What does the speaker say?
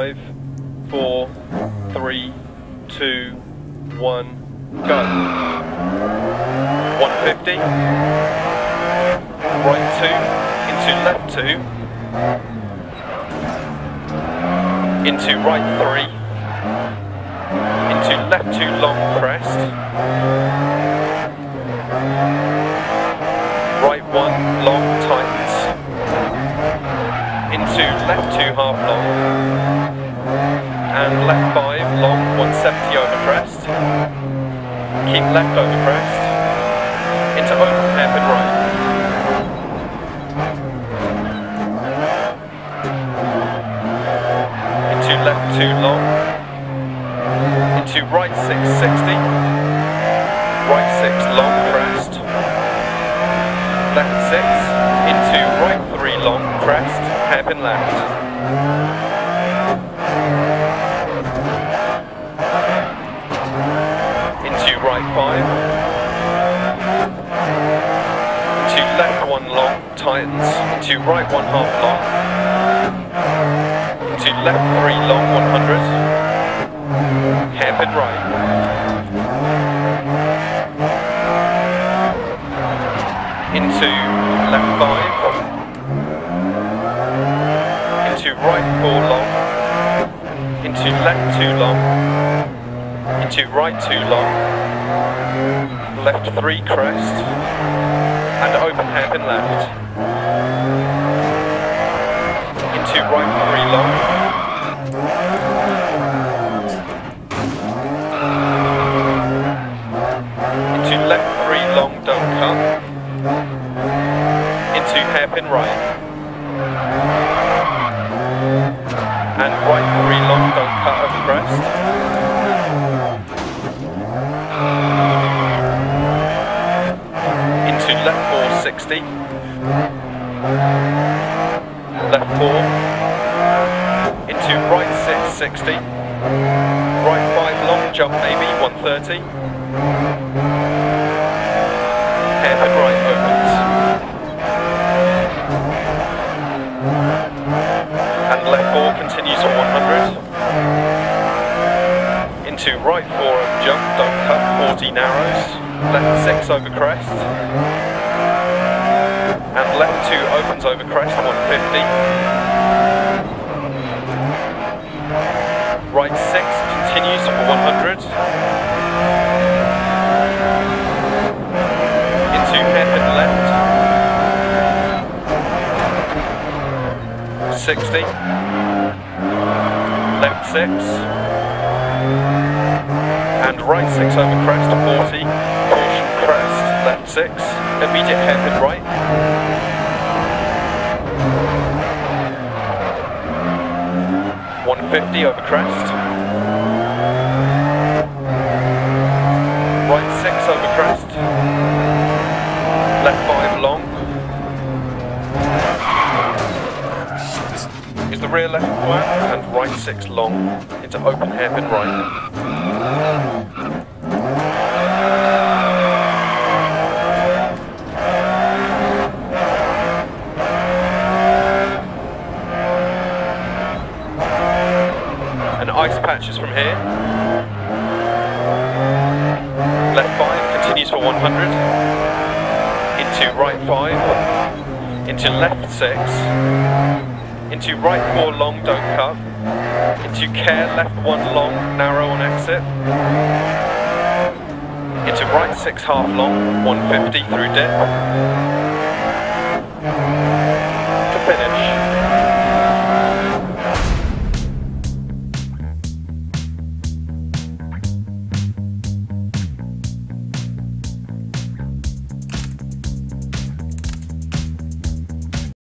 Five, four, three, two, one, go. 150. Right two, into left two. Into right three. Into left two long crest. Right one, long tightens. Into left two half long. And left five, long 170 over crest. Keep left over crest. Into open hairpin right. Into left two long. Into right six 60. Right six long crest. Left six. Into right three long crest. Hairpin left. Into right five. Left one long, tightens. Into right one half long. Into left three long, 100. Hairpin right. Into left five. Into right four long. Into left two long into right two long, left three crest, and open hand hairpin left. Into right three long. Into left three long, don't cut. Into hairpin right. And right three long, don't cut over crest. into left 460, left 4, into right 660, right 5 long jump maybe 130, hairpin right opens, and left 4 continues for 100, into right 4 and jump, don't cut, 40 narrows, left 6 over crest, and left 2 opens over crest, 150. Right 6 continues for 100. Into hairpin left. 60. Left 6 and right 6 over crest, 40, caution crest, left 6, immediate hairpin right. 150 over crest. Right 6 over crest. Left 5 long. Is the rear left flat and right 6 long into open hairpin right. Ice patches from here. Left 5 continues for 100. Into right 5. Into left 6. Into right 4 long, don't cut. Into care, left 1 long, narrow on exit. Into right 6 half long, 150 through dip.